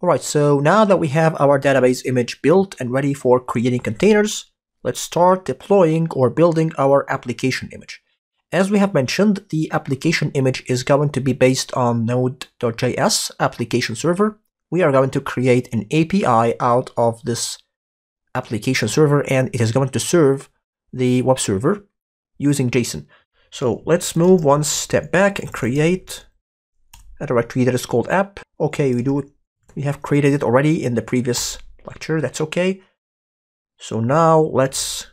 Alright, so now that we have our database image built and ready for creating containers, let's start deploying or building our application image. As we have mentioned, the application image is going to be based on Node.js application server. We are going to create an API out of this application server and it is going to serve the web server using JSON. So let's move one step back and create a directory that is called app. Okay, we do we have created it already in the previous lecture, that's okay. So now let's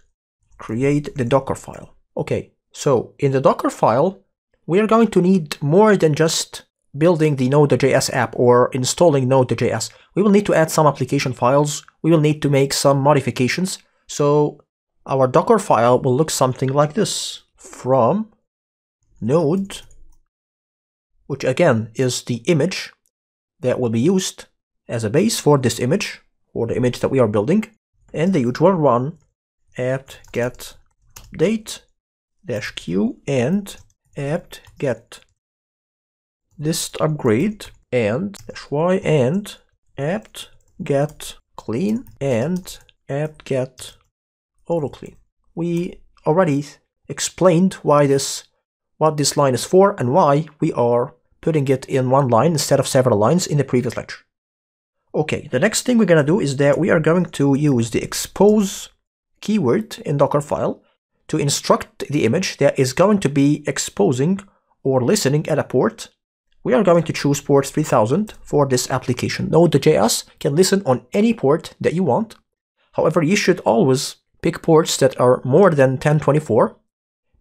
create the Docker file. Okay, so in the Docker file, we are going to need more than just building the Node.js app or installing Node.js. We will need to add some application files. We will need to make some modifications. So our Docker file will look something like this from Node, which again is the image that will be used as a base for this image, or the image that we are building, and the usual run apt get update dash q and apt get dist upgrade and dash y and apt get clean and apt get auto clean. We already explained why this what this line is for and why we are putting it in one line instead of several lines in the previous lecture. Okay, the next thing we're going to do is that we are going to use the expose keyword in Dockerfile to instruct the image that is going to be exposing or listening at a port. We are going to choose port 3000 for this application. Node.js can listen on any port that you want. However, you should always pick ports that are more than 1024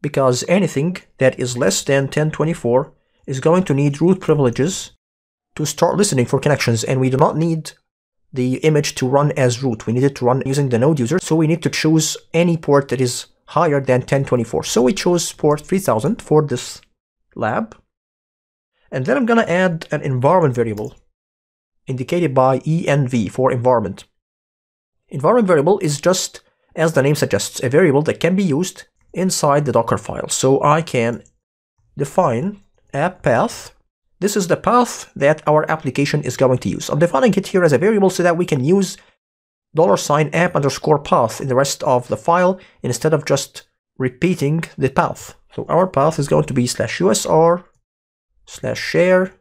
because anything that is less than 1024 is going to need root privileges to start listening for connections and we do not need the image to run as root. We need it to run using the node user. So we need to choose any port that is higher than 1024. So we chose port 3000 for this lab. And then I'm going to add an environment variable indicated by env for environment. Environment variable is just, as the name suggests, a variable that can be used inside the Docker file. So I can define app path this is the path that our application is going to use. I'm defining it here as a variable so that we can use dollar sign app underscore path in the rest of the file instead of just repeating the path. So our path is going to be slash usr slash share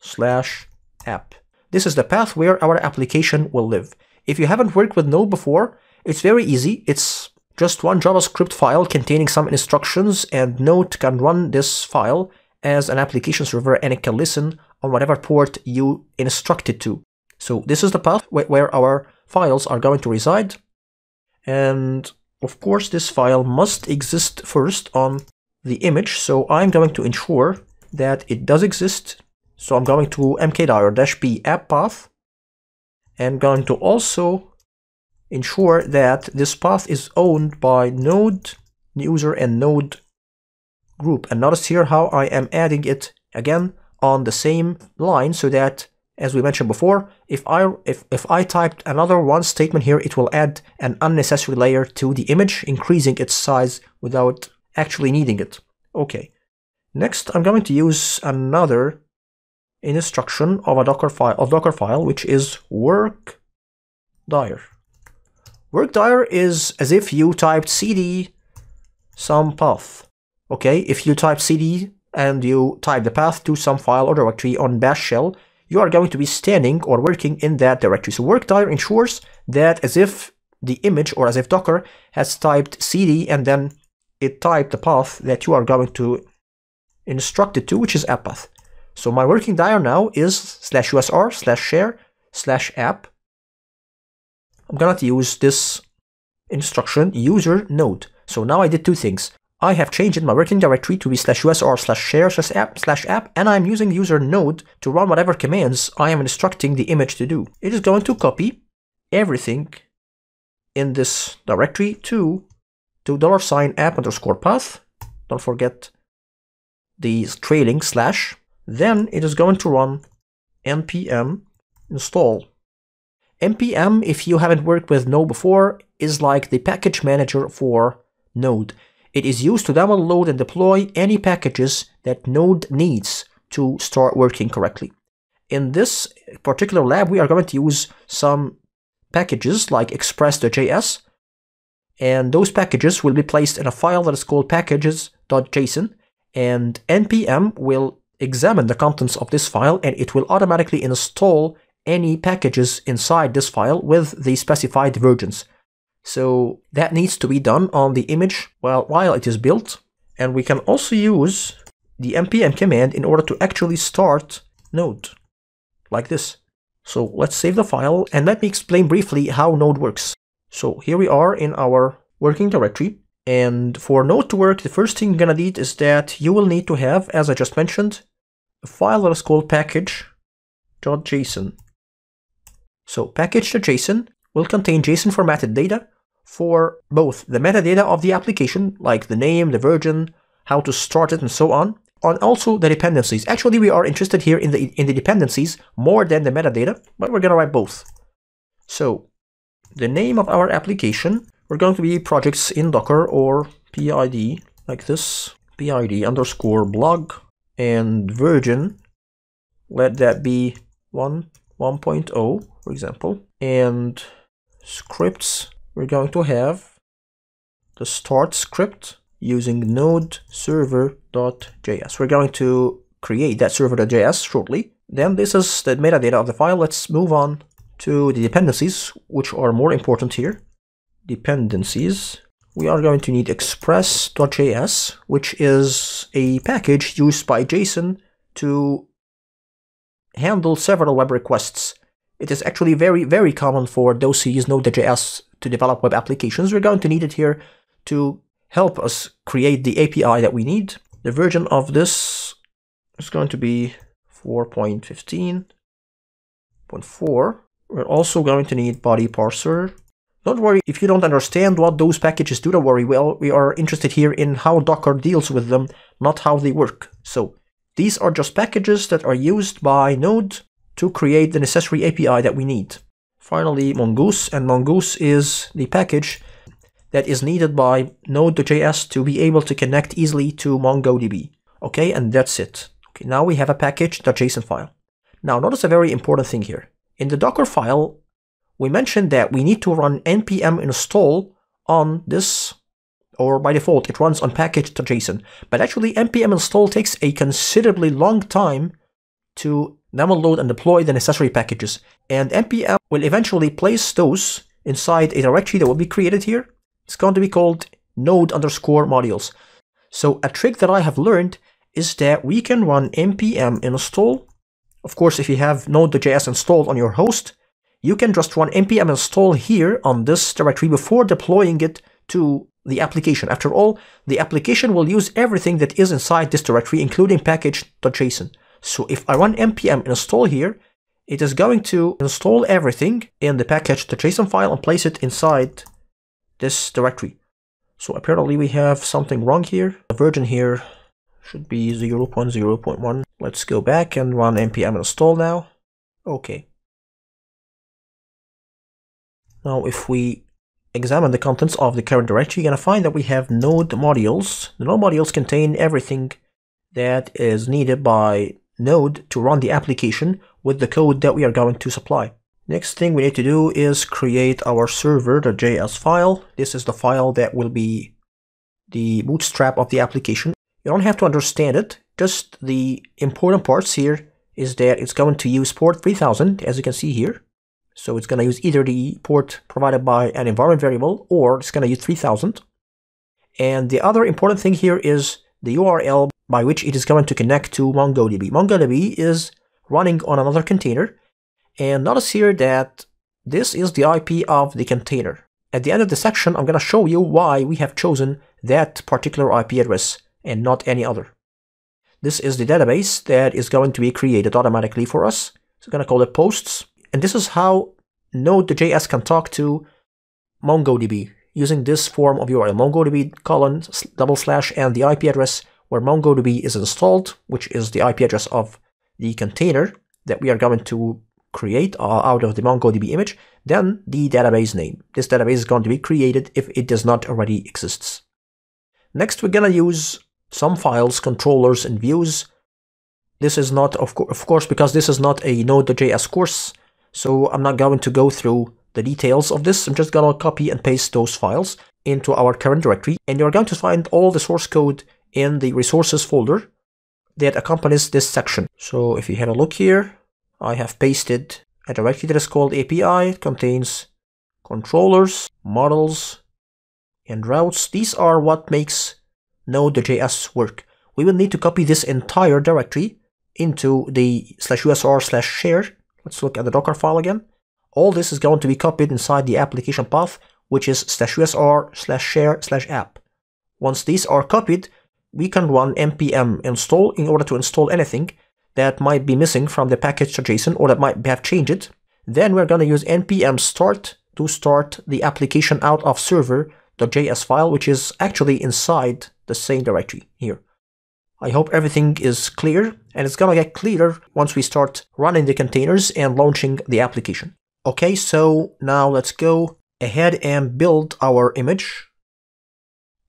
slash app. This is the path where our application will live. If you haven't worked with Node before, it's very easy. It's just one JavaScript file containing some instructions and Node can run this file as an application server and it can listen on whatever port you instruct it to. So this is the path where our files are going to reside. And of course, this file must exist first on the image. So I'm going to ensure that it does exist. So I'm going to mkdir -p app path and going to also ensure that this path is owned by node user and node group. And notice here how I am adding it again on the same line so that as we mentioned before, if I if, if I typed another one statement here, it will add an unnecessary layer to the image, increasing its size without actually needing it. Okay. Next, I'm going to use another instruction of a Docker file of Docker file, which is work dir. Work dir is as if you typed cd some path. Okay, if you type cd and you type the path to some file or directory on bash shell, you are going to be standing or working in that directory. So work dir ensures that as if the image or as if Docker has typed cd and then it typed the path that you are going to instruct it to, which is app path. So my working dir now is slash usr slash share slash app. I'm going to use this instruction user node. So now I did two things. I have changed my working directory to be slash usr slash share slash app slash app and I'm using user node to run whatever commands I am instructing the image to do. It is going to copy everything in this directory to to dollar sign app underscore path. Don't forget the trailing slash. Then it is going to run npm install. npm, if you haven't worked with Node before, is like the package manager for Node. It is used to download and deploy any packages that Node needs to start working correctly. in this particular lab, we are going to use some packages like express.js, and those packages will be placed in a file that is called packages.json, and npm will examine the contents of this file and it will automatically install any packages inside this file with the specified versions. So that needs to be done on the image while, while it is built. And we can also use the npm command in order to actually start Node, like this. So let's save the file and let me explain briefly how Node works. So here we are in our working directory. And for Node to work, the first thing you're gonna need is that you will need to have, as I just mentioned, a file that is called package.json. So package.json will contain JSON formatted data for both the metadata of the application, like the name, the version, how to start it, and so on, and also the dependencies. Actually, we are interested here in the in the dependencies more than the metadata, but we're gonna write both. So the name of our application, we're going to be projects in Docker or PID, like this, PID underscore blog, and version, let that be 1, 1.0, for example, and scripts, we're going to have the start script using node server.js. We're going to create that server.js shortly. Then this is the metadata of the file. Let's move on to the dependencies, which are more important here. Dependencies. We are going to need express.js, which is a package used by JSON to handle several web requests. It is actually very, very common for those who use Node.js to develop web applications. We're going to need it here to help us create the API that we need. The version of this is going to be 4.15.4. We're also going to need body parser. Don't worry if you don't understand what those packages do, don't worry. Well, we are interested here in how Docker deals with them, not how they work. So these are just packages that are used by Node to create the necessary API that we need. Finally, Mongoose, and Mongoose is the package that is needed by Node.js to be able to connect easily to MongoDB. Okay, and that's it. Okay, now we have a package.json file. Now notice a very important thing here. In the Docker file, we mentioned that we need to run npm install on this, or by default it runs on package.json. But actually npm install takes a considerably long time to download and deploy the necessary packages. And npm will eventually place those inside a directory that will be created here it's going to be called node underscore modules. So a trick that I have learned is that we can run npm install. Of course, if you have node.js installed on your host, you can just run npm install here on this directory before deploying it to the application. After all, the application will use everything that is inside this directory, including package.json. So if I run npm install here, it is going to install everything in the package.json file and place it inside this directory. So apparently we have something wrong here. The version here should be 0.0.1. Let's go back and run npm install now. Okay. Now if we examine the contents of the current directory, you're to find that we have node modules. The node modules contain everything that is needed by Node to run the application with the code that we are going to supply. Next thing we need to do is create our server.js file. This is the file that will be the bootstrap of the application. You don't have to understand it, just the important parts here is that it's going to use port 3000 as you can see here. So it's going to use either the port provided by an environment variable or it's going to use 3000. And the other important thing here is the URL by which it is going to connect to MongoDB. MongoDB is running on another container and notice here that this is the IP of the container. At the end of the section, I'm going to show you why we have chosen that particular IP address and not any other. This is the database that is going to be created automatically for us. So I'm going to call it posts. And this is how Node.js can talk to MongoDB using this form of URL, MongoDB colon double slash and the IP address where MongoDB is installed, which is the IP address of the container that we are going to create uh, out of the MongoDB image, then the database name. This database is going to be created if it does not already exist. Next, we're going to use some files, controllers, and views This is not, of, co of course, because this is not a Node.js course, so I'm not going to go through the details of this. I'm just gonna copy and paste those files into our current directory, and you're going to find all the source code in the resources folder that accompanies this section. So if you have a look here, I have pasted a directory that is called API. It contains controllers, models, and routes. These are what makes Node.js work. We will need to copy this entire directory into the slash usr slash share. Let's look at the Docker file again. All this is going to be copied inside the application path, which is slash usr slash share slash app. Once these are copied, we can run npm install in order to install anything that might be missing from the package.json or that might have changed. It. Then we're going to use npm start to start the application out of server.js file, which is actually inside the same directory here. I hope everything is clear, and it's gonna get clearer once we start running the containers and launching the application. Okay, so now let's go ahead and build our image.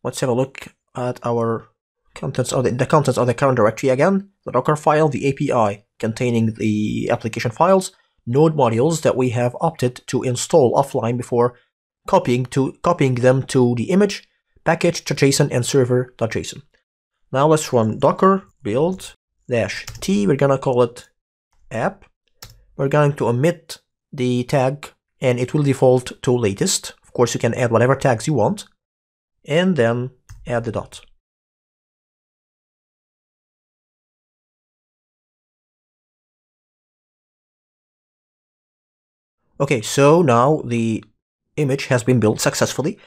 Let's have a look at our contents of the, the contents of the current directory again, the Docker file, the API containing the application files, node modules that we have opted to install offline before copying to copying them to the image, package.json and server.json. Now let's run docker build dash t, we're gonna call it app. We're going to omit the tag and it will default to latest. Of course you can add whatever tags you want and then add the dot. Okay, so now the image has been built successfully.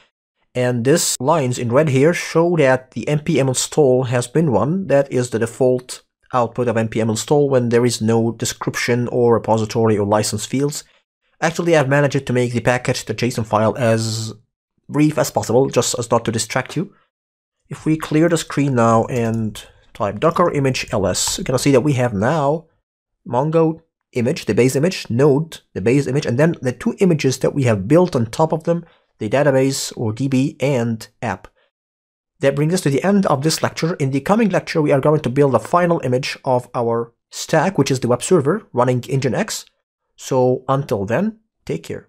And these lines in red here show that the npm install has been run. That is the default output of npm install when there is no description or repository or license fields. Actually, I've managed to make the package, the JSON file as brief as possible, just as not to distract you. If we clear the screen now and type docker image ls, you're gonna see that we have now Mongo image, the base image, node, the base image, and then the two images that we have built on top of them, the database or DB and app. That brings us to the end of this lecture. In the coming lecture, we are going to build the final image of our stack, which is the web server running Nginx. So until then, take care.